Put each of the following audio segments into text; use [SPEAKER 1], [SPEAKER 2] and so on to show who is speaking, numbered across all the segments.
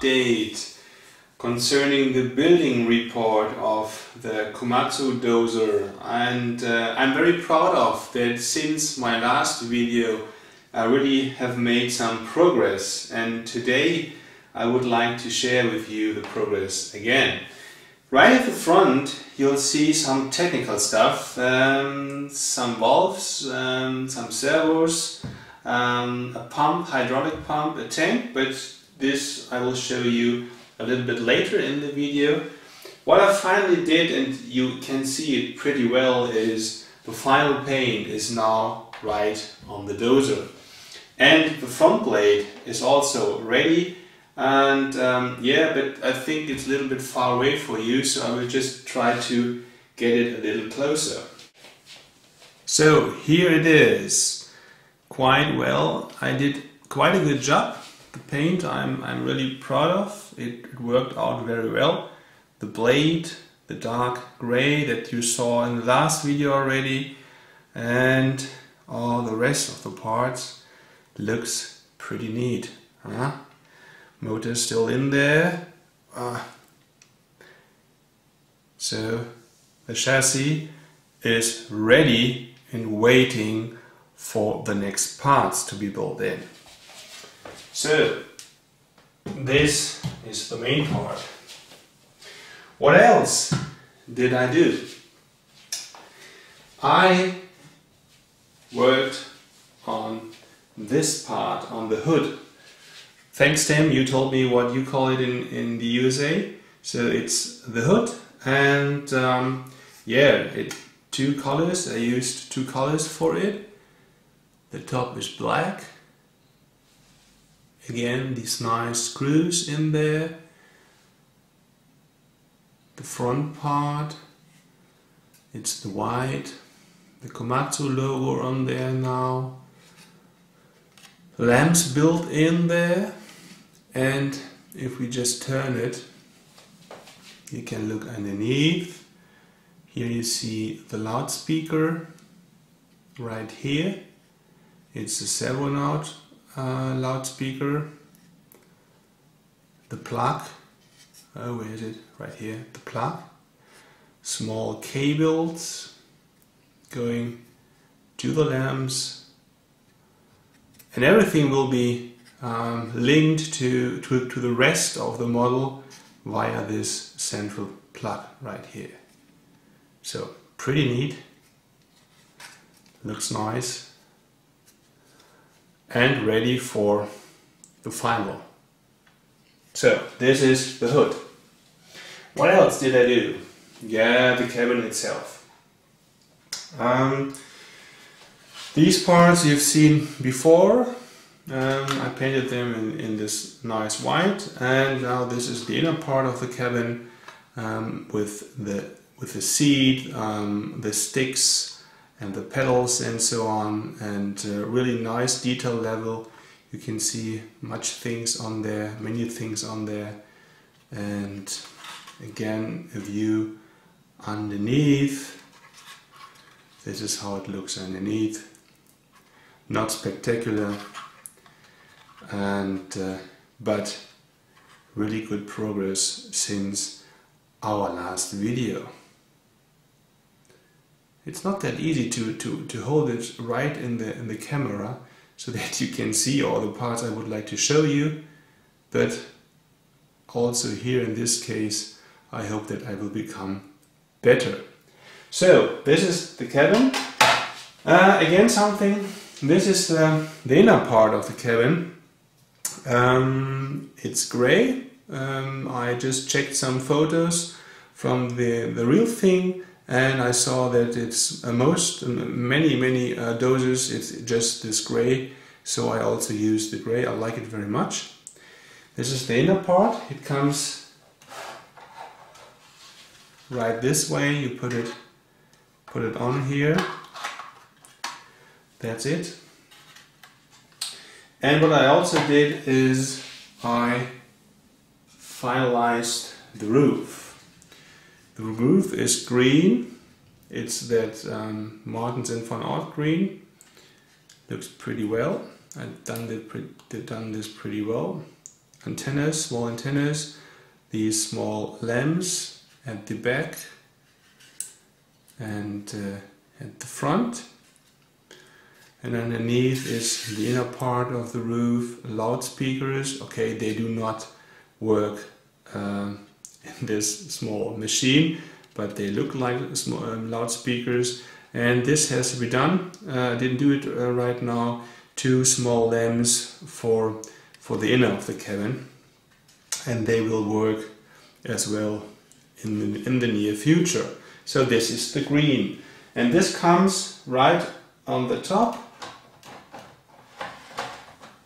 [SPEAKER 1] update concerning the building report of the Komatsu dozer and uh, I'm very proud of that since my last video I really have made some progress and today I would like to share with you the progress again. Right at the front you'll see some technical stuff, um, some valves, um, some servos, um, a pump, hydraulic pump, a tank, but this I will show you a little bit later in the video. What I finally did, and you can see it pretty well, is the final paint is now right on the dozer. And the front blade is also ready and um, yeah but I think it's a little bit far away for you so I will just try to get it a little closer. So here it is quite well I did quite a good job the paint I'm, I'm really proud of it, it worked out very well the blade the dark gray that you saw in the last video already and all the rest of the parts looks pretty neat huh? motor still in there. Uh, so the chassis is ready and waiting for the next parts to be built in. So this is the main part. What else did I do? I worked on this part on the hood Thanks Tim, you told me what you call it in, in the USA. So it's the hood and um, yeah, it two colors. I used two colors for it. The top is black. Again, these nice screws in there. The front part, it's the white. The Komatsu logo on there now. Lamps built in there and if we just turn it you can look underneath here you see the loudspeaker right here it's a 7 out uh, loudspeaker. The plug oh where is it? Right here. The plug. Small cables going to the lamps. And everything will be um, linked to, to, to the rest of the model via this central plug right here. So pretty neat, looks nice and ready for the final. So this is the hood. What else did I do? Yeah, the cabin itself. Um, these parts you've seen before um, I painted them in, in this nice white and now this is the inner part of the cabin um, with the with the seat, um, the sticks and the pedals and so on and uh, really nice detail level. You can see much things on there, many things on there and again a view underneath. This is how it looks underneath. Not spectacular, and uh, but really good progress since our last video. It's not that easy to, to, to hold it right in the, in the camera so that you can see all the parts I would like to show you, but also here in this case I hope that I will become better. So this is the cabin. Uh, again something, this is the, the inner part of the cabin um, it's gray. Um, I just checked some photos from the, the real thing and I saw that it's most, many, many uh, dozers, it's just this gray. So I also use the gray. I like it very much. This is the inner part. It comes right this way. You put it, put it on here. That's it. And what I also did is I finalized the roof. The roof is green. It's that um, Martens and Van Art green. Looks pretty well. I've done, done this pretty well. antennas, small antennas, these small lamps at the back and uh, at the front. And underneath is the inner part of the roof, loudspeakers. Okay, they do not work um, in this small machine, but they look like small, um, loudspeakers. And this has to be done. Uh, I didn't do it uh, right now. Two small lamps for for the inner of the cabin, and they will work as well in the, in the near future. So this is the green, and this comes right on the top,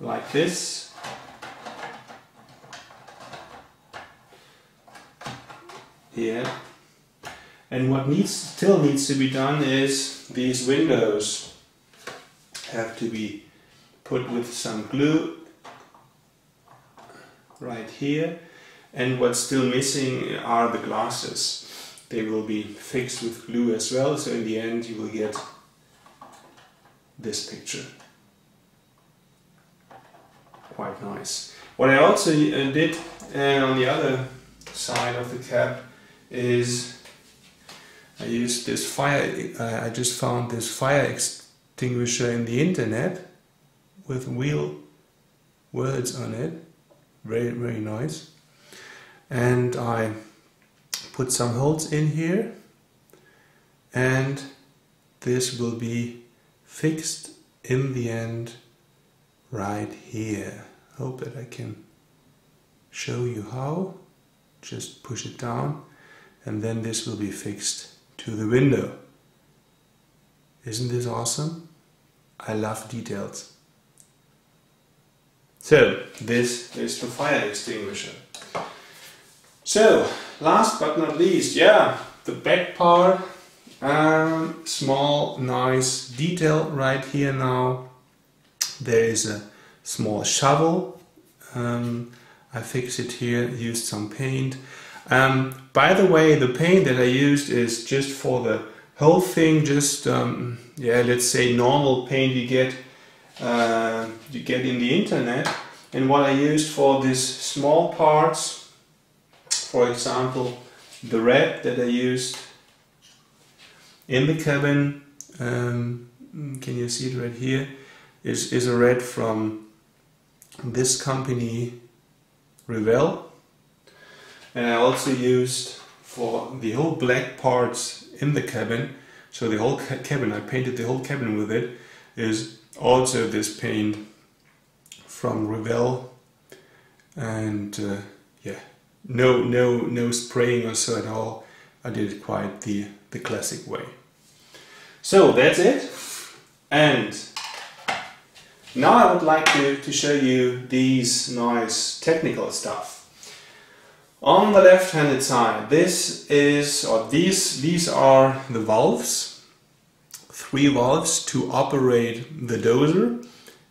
[SPEAKER 1] like this. Here. And what needs still needs to be done is these windows have to be put with some glue right here. And what's still missing are the glasses. They will be fixed with glue as well so in the end you will get this picture. Quite nice. What I also uh, did uh, on the other side of the cap is I used this fire I just found this fire extinguisher in the internet with real words on it. Very, very nice. And I put some holes in here and this will be fixed in the end right here. Hope that I can show you how. Just push it down and then this will be fixed to the window. Isn't this awesome? I love details. So this is the fire extinguisher. So last but not least, yeah, the back part, um, small nice detail right here now. There is a small shovel. Um, I fixed it here, used some paint. Um, by the way, the paint that I used is just for the whole thing, just, um, yeah, let's say normal paint you get uh, you get in the internet. And what I used for these small parts for example the red that I used in the cabin um, can you see it right here? Is, is a red from this company Revell and I also used for the whole black parts in the cabin. So the whole ca cabin I painted the whole cabin with it is also this paint from Revell. And uh, yeah no no no spraying or so at all. I did it quite the the classic way. So that's it. And now I would like to, to show you these nice technical stuff on the left handed side this is or these these are the valves three valves to operate the dozer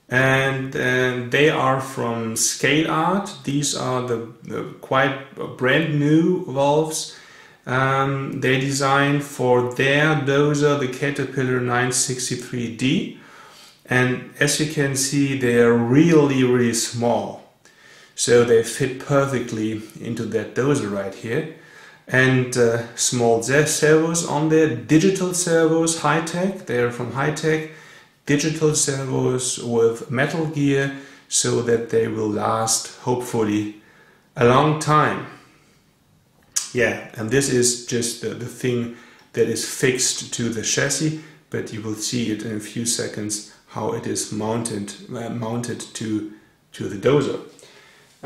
[SPEAKER 1] and uh, they are from Scaleart. These are the, the quite brand new valves. Um, they designed for their dozer, the Caterpillar 963D. And as you can see, they are really, really small. So they fit perfectly into that dozer right here and uh, small servos on there, digital servos, high-tech, they're from Hitec, digital servos with metal gear so that they will last hopefully a long time. Yeah, and this is just the, the thing that is fixed to the chassis, but you will see it in a few seconds how it is mounted, uh, mounted to, to the dozer.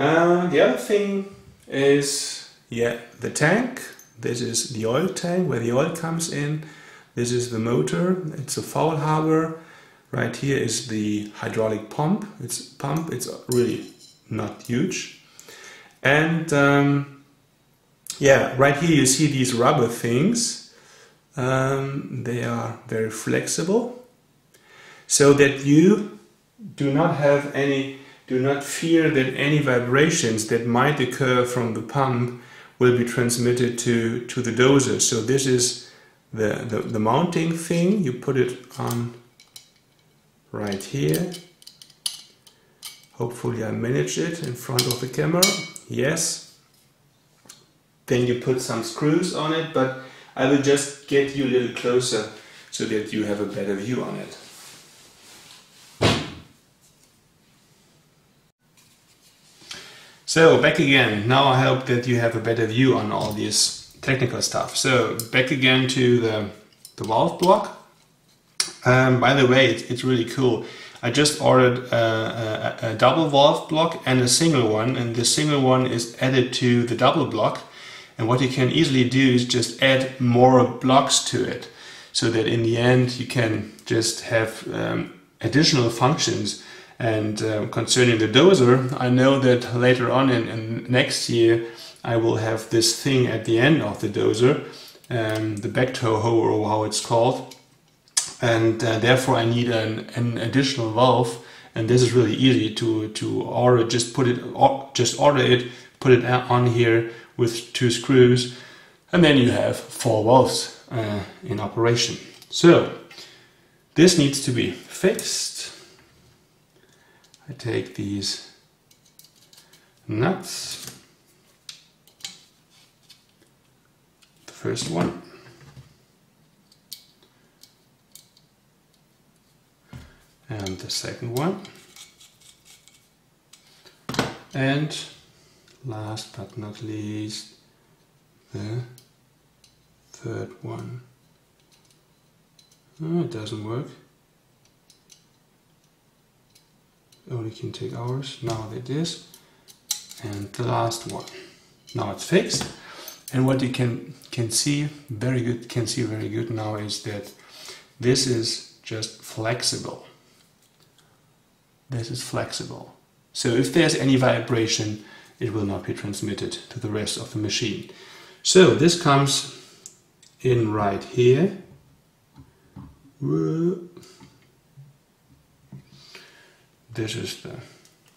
[SPEAKER 1] The other thing is yeah, the tank, this is the oil tank where the oil comes in. This is the motor, it's a Faulhaber. Right here is the hydraulic pump. It's pump, it's really not huge. And um, yeah, right here you see these rubber things. Um, they are very flexible so that you do not have any, do not fear that any vibrations that might occur from the pump will be transmitted to, to the dozer. So this is the, the, the mounting thing. You put it on right here. Hopefully I manage it in front of the camera. Yes. Then you put some screws on it, but I will just get you a little closer so that you have a better view on it. So back again. Now I hope that you have a better view on all this technical stuff. So back again to the, the valve block. Um, by the way, it, it's really cool. I just ordered a, a, a, double valve block and a single one, and the single one is added to the double block. And what you can easily do is just add more blocks to it, so that in the end you can just have um, additional functions and uh, concerning the dozer, I know that later on in, in, next year, I will have this thing at the end of the dozer, um, the backtoe hoe or how it's called. And uh, therefore I need an, an, additional valve. And this is really easy to, to order, just put it, just order it, put it on here with two screws. And then you have four valves uh, in operation. So this needs to be fixed I take these nuts, the first one, and the second one, and last but not least the third one. Oh, it doesn't work. Only can take hours. Now it is. And the last one. Now it's fixed. And what you can can see very good can see very good now is that this is just flexible. This is flexible. So if there's any vibration, it will not be transmitted to the rest of the machine. So this comes in right here. This is the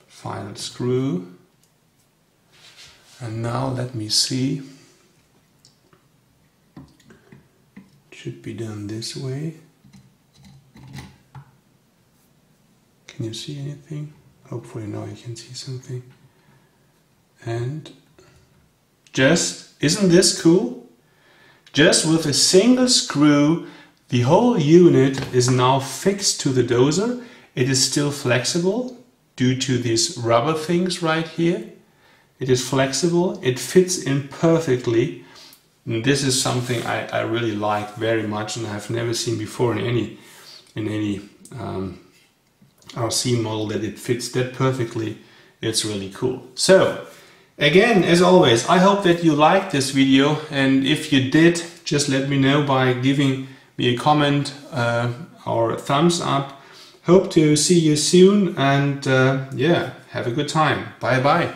[SPEAKER 1] final screw. And now let me see. It should be done this way. Can you see anything? Hopefully now you can see something. And just, isn't this cool? Just with a single screw, the whole unit is now fixed to the dozer it is still flexible due to these rubber things right here. It is flexible, it fits in perfectly. And this is something I, I really like very much and I've never seen before in any in any um, RC model that it fits that perfectly. It's really cool. So again, as always, I hope that you liked this video and if you did, just let me know by giving me a comment uh, or a thumbs up Hope to see you soon and uh, yeah, have a good time. Bye bye.